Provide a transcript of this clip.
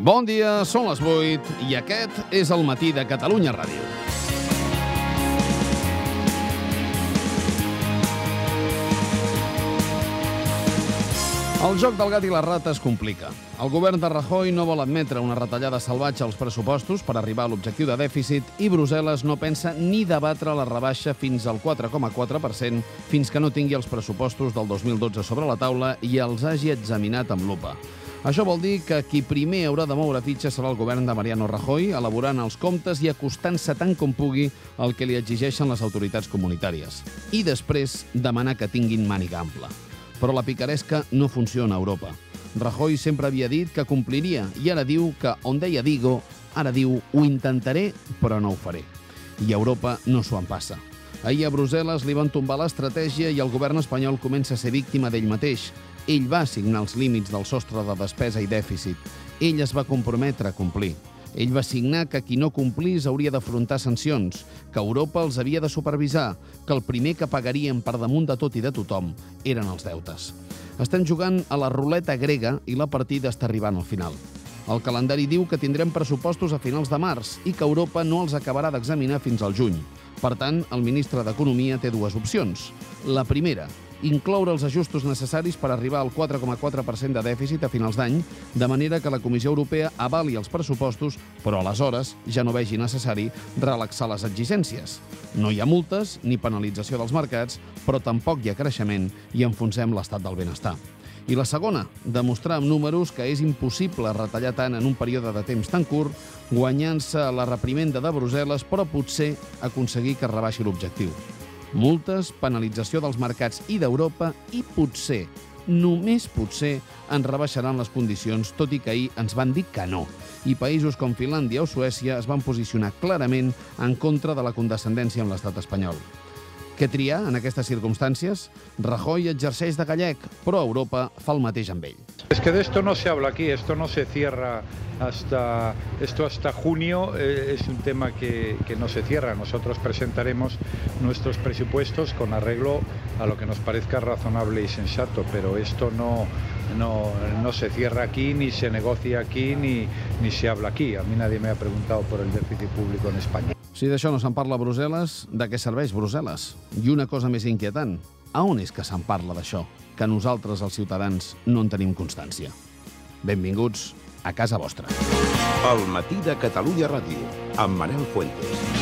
Bon dia, són les 8 i aquest és el matí de Catalunya Ràdio. El joc del gat i la rata es complica. El govern de Rajoy no vol admetre una retallada salvatge als pressupostos per arribar a l'objectiu de dèficit i Brussel·les no pensa ni debatre la rebaixa fins al 4,4% fins que no tingui els pressupostos del 2012 sobre la taula i els hagi examinat amb lupa. Això vol dir que qui primer haurà de moure fitxa serà el govern de Mariano Rajoy, elaborant els comptes i acostant-se tant com pugui el que li exigeixen les autoritats comunitàries. I després demanar que tinguin màniga ampla. Però la picaresca no funciona a Europa. Rajoy sempre havia dit que compliria i ara diu que on deia digo, ara diu ho intentaré però no ho faré. I a Europa no s'ho en passa. Ahir a Brussel·les li van tombar l'estratègia i el govern espanyol comença a ser víctima d'ell mateix. Ell va signar els límits del sostre de despesa i dèficit. Ell es va comprometre a complir. Ell va signar que qui no complís hauria d'afrontar sancions, que Europa els havia de supervisar, que el primer que pagarien per damunt de tot i de tothom eren els deutes. Estem jugant a la ruleta grega i la partida està arribant al final. El calendari diu que tindrem pressupostos a finals de març i que Europa no els acabarà d'examinar fins al juny. Per tant, el ministre d'Economia té dues opcions. La primera, incloure els ajustos necessaris per arribar al 4,4% de dèficit a finals d'any, de manera que la Comissió Europea avali els pressupostos, però aleshores ja no vegi necessari relaxar les exigències. No hi ha multes ni penalització dels mercats, però tampoc hi ha creixement i enfonsem l'estat del benestar. I la segona, demostrar amb números que és impossible retallar tant en un període de temps tan curt, guanyant-se la reprimenda de Brussel·les, però potser aconseguir que rebaixi l'objectiu multes, penalització dels mercats i d'Europa i potser, només potser, ens rebaixaran les condicions, tot i que ahir ens van dir que no. I països com Finlàndia o Suècia es van posicionar clarament en contra de la condescendència amb l'estat espanyol. Què triar en aquestes circumstàncies? Rajoy exerceix de gallec, però Europa fa el mateix amb ell. Es que de esto no se habla aquí, esto no se cierra hasta, esto hasta junio, eh, es un tema que, que no se cierra. Nosotros presentaremos nuestros presupuestos con arreglo a lo que nos parezca razonable y sensato, pero esto no, no, no se cierra aquí, ni se negocia aquí, ni, ni se habla aquí. A mí nadie me ha preguntado por el déficit público en España. Si d'això no se'n parla a Brussel·les, de què serveix Brussel·les? I una cosa més inquietant, a on és que se'n parla d'això? Que nosaltres, els ciutadans, no en tenim constància. Benvinguts a casa vostra. El matí de Catalunya Ràdio, amb Manel Fuentes.